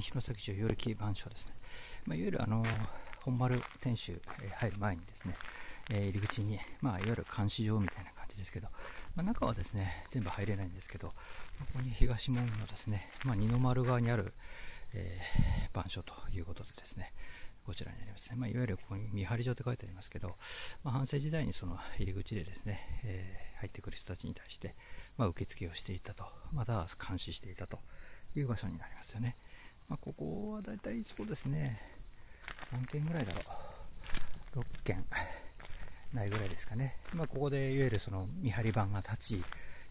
弘前城夜木番所ですね、まあ、いわゆるあの本丸天守、入る前にですね、え入り口に、まあ、いわゆる監視場みたいな感じですけど、まあ、中はですね全部入れないんですけどここに東門のですね、まあ、二の丸側にある、えー、番所ということでですねこちらになりますね、まあ、いわゆるここに見張り所って書いてありますけど、まあ、反省時代にその入り口でですね、えー、入ってくる人たちに対して、ま、受付をしていたとまた監視していたという場所になりますよね、まあ、ここはだいたいそうですね。何件ぐらいだろう。6件ないぐらいですかね、まあ、ここでいわゆるその見張り板が立ち、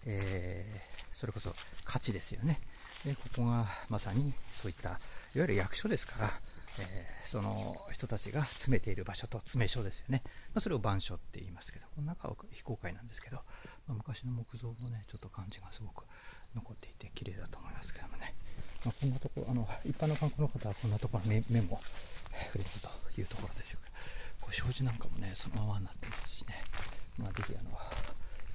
えー、それこそ価値ですよね。でここがまさにそういったいわゆる役所ですから、えー、その人たちが詰めている場所と詰め所ですよね、まあ、それを板所って言いますけどこの中は非公開なんですけど、まあ、昔の木造のねちょっと感じがすごく残っていて綺麗だと思いますけどもね、まあ、こんなところあの一般の観光の方はこんなところ目目も触れるというところですよこう障子なんかもねそのままになってますしね、まあ、ぜひあの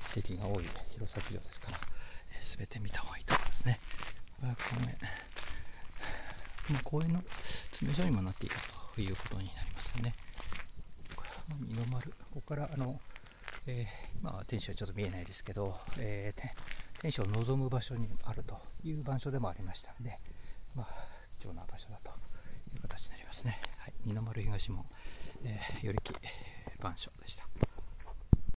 史跡が多い弘前城ですから、えー、全て見た方がいいと思いますね。これは公園、まあ、公園の詰め所にもなっていたということになりますよね。二の丸ここからあの、えー、まあ天守はちょっと見えないですけど、えー、天使を望む場所にあるという場所でもありましたので、まあ、貴重な場所だという形になりますね。はい、二の丸東門えー、よりき番所でした。